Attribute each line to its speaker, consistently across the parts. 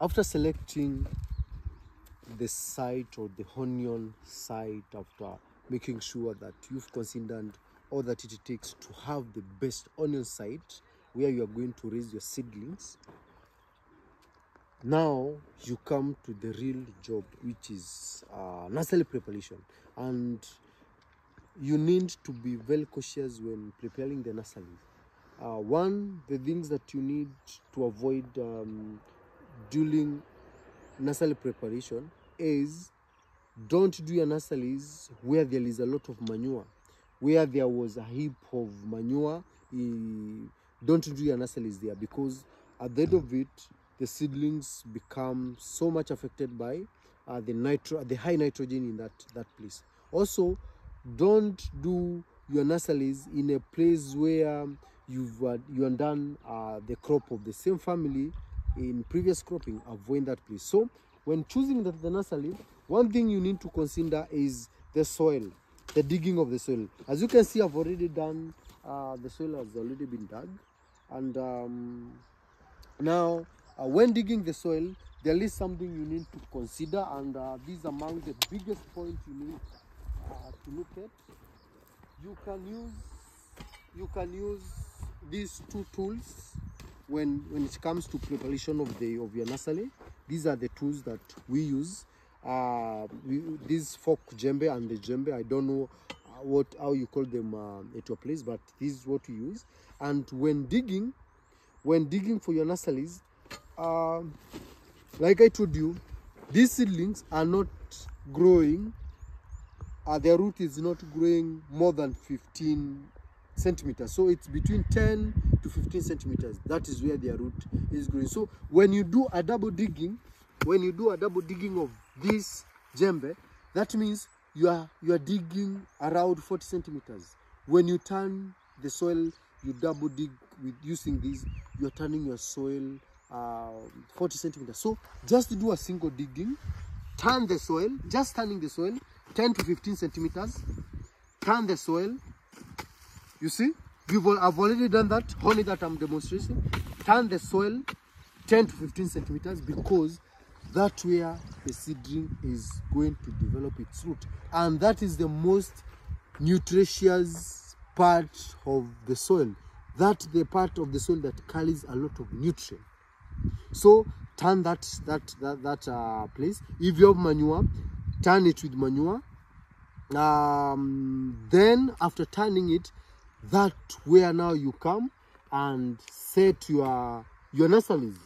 Speaker 1: after selecting the site or the onion site after making sure that you've considered all that it takes to have the best onion site where you are going to raise your seedlings now you come to the real job which is uh, nursery preparation. And you need to be very cautious when preparing the nursery. Uh, one the things that you need to avoid um, during nursery preparation is don't do your nurseries where there is a lot of manure. Where there was a heap of manure eh, don't do your nurseries there because at the end of it the seedlings become so much affected by uh, the nitro the high nitrogen in that that place. Also don't do your nurseries in a place where you've uh, you done uh, the crop of the same family in previous cropping avoid that place. So when choosing the, the nursery one thing you need to consider is the soil the digging of the soil. As you can see i've already done uh, the soil has already been dug. And um, now uh, when digging the soil there is something you need to consider. And uh, these among the biggest points you need uh, to look at. You can use you can use these two tools when when it comes to preparation of the of your nursery these are the tools that we use. Uh we, this fork jembe and the jembe i don't know uh, what how you call them uh, at your place but this is what we use. And when digging when digging for your nurseries um like i told you these seedlings are not growing. Uh, their root is not growing more than 15 centimeters. So it's between 10 to 15 centimeters. That is where their root is growing so when you do a double digging when you do a double digging of this jembe that means you are you are digging around 40 centimeters. When you turn the soil you double dig with using this you're turning your soil uh, 40 centimeters. So just do a single digging turn the soil just turning the soil 10 to 15 centimeters turn the soil you see al- I've already done that only that I'm demonstrating. Turn the soil 10 to 15 centimeters because that's where the seedling is going to develop its root. And that is the most nutritious part of the soil. That's the part of the soil that carries a lot of nutrient. So turn that that that, that uh, place. If you have manure turn it with manure. Um, then after turning it that where now you come and set your your nurseries.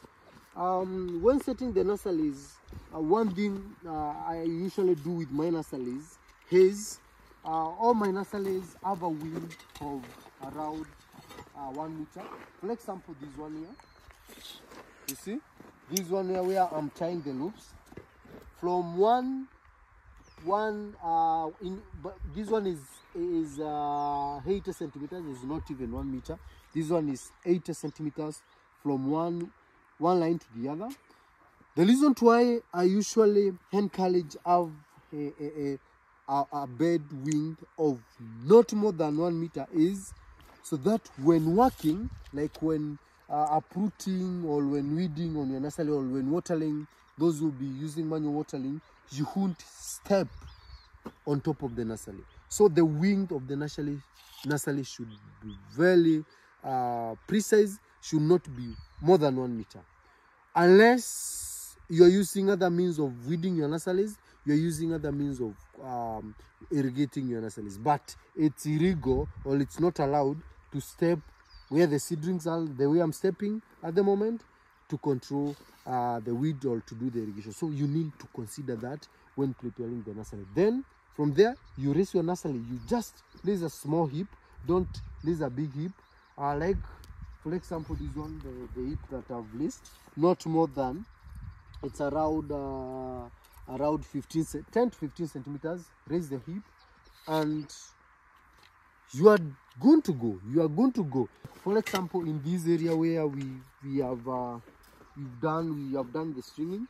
Speaker 1: Um, when setting the nurseries uh, one thing uh, i usually do with my nurseries is uh, all my nurseries have a width of around uh, one meter. For example this one here. You see? This one here where i'm tying the loops. From one one uh in but this one is is uh 80 centimeters is not even one meter. This one is 80 centimeters from one one line to the other. The reason why i usually encourage have a, a, a, a, bed wing of not more than one meter is so that when working like when uh, uprooting or when weeding on your nursery or when watering those who will be using manual watering you won't step on top of the nursery. So the wing of the nursery nursery should be very uh, precise should not be more than one meter. Unless you're using other means of weeding your nurseries you're using other means of um, irrigating your nurseries. But it's illegal or it's not allowed to step where the seedlings are the way i'm stepping at the moment to control uh, the weed or to do the irrigation. So you need to consider that when preparing the nursery. Then from there you raise your nursery. You just raise a small heap. Don't raise a big heap. Uh, like for example this one the, the heap that i've list not more than it's around uh, around 15 ce- 10 to 15 centimeters. Raise the heap and you are going to go. You are going to go. For example in this area where we we have uh, we've done we have done the stringing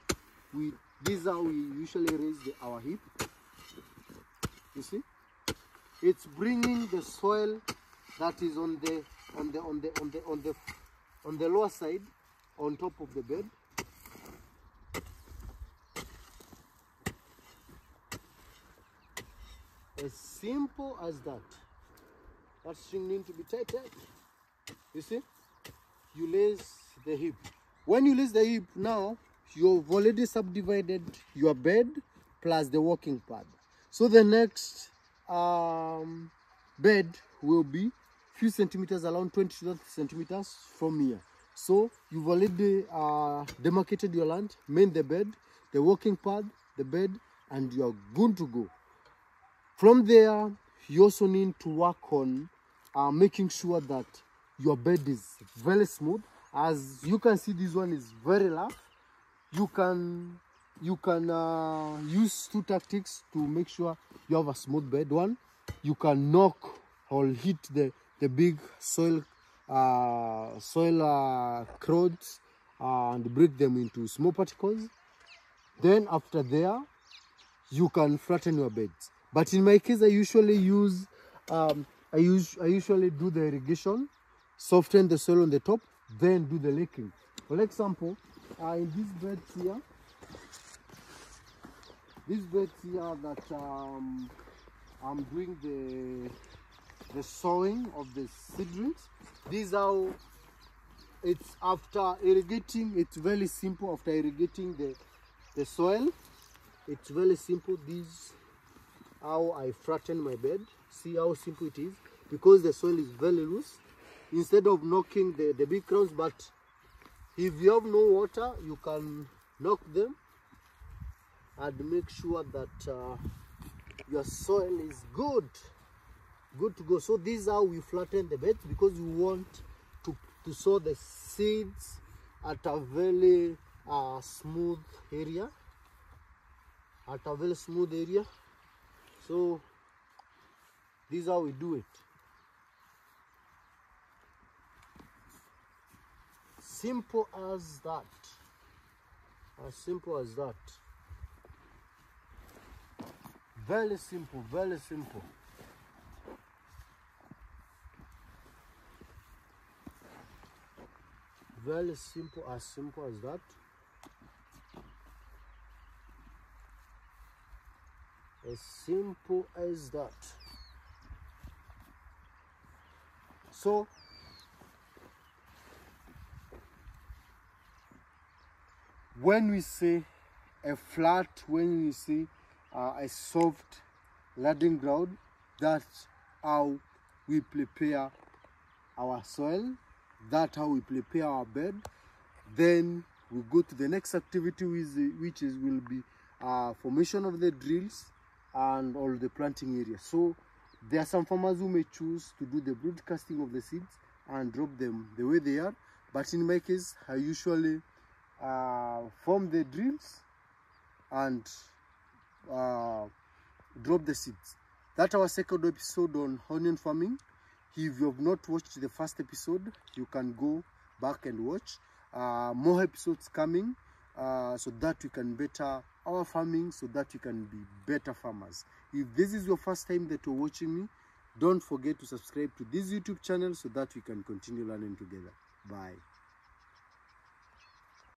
Speaker 1: we this is how we usually raise the, our hip. You see? It's bringing the soil that is on the on the on the on the on the on the lower side on top of the bed. As simple as that. That string needs to be tightened. You see? You lace the hip. When you lace the hip now, you've already subdivided your bed plus the walking pad. So the next um, bed will be few centimeters around 20 to 30 centimeters from here. So you've already uh, demarcated your land, made the bed, the walking pad, the bed, and you're good to go. From there, you also need to work on uh, making sure that your bed is very smooth. As you can see, this one is very rough. You can you can uh, use two tactics to make sure you have a smooth bed. One, you can knock or hit the the big soil uh, soil uh, clods and break them into small particles. Then after there, you can flatten your beds. But in my case, I usually use, um, I, use, I usually do the irrigation, soften the soil on the top, then do the laking. For example, in this bed here, this bed here that um, I'm doing the the sowing of the seedlings. these are it's after irrigating. It's very simple after irrigating the the soil. It's very simple. This how I flatten my bed. See how simple it is because the soil is very loose. Instead of knocking the, the big crowns, but if you have no water, you can knock them and make sure that uh, your soil is good good to go. So this is how we flatten the beds because we want to to sow the seeds at a very uh, smooth area at a very smooth area. So this is how we do it simple as that. As simple as that. Very simple very simple. Very simple as simple as that. As simple as that. So when we say a flat when we say uh, a soft landing ground that's how we prepare our soil that's how we prepare our bed. Then we go to the next activity which, which is will be uh, formation of the drills and all the planting area so there are some farmers who may choose to do the broadcasting of the seeds and drop them the way they are but in my case i usually uh, form the drills and uh, drop the seeds. That's our second episode on onion farming if you have not watched the first episode you can go back and watch. Uh, more episodes coming uh, so that we can better our farming so that we can be better farmers. If this is your first time that you're watching me don't forget to subscribe to this youtube channel so that we can continue learning together. Bye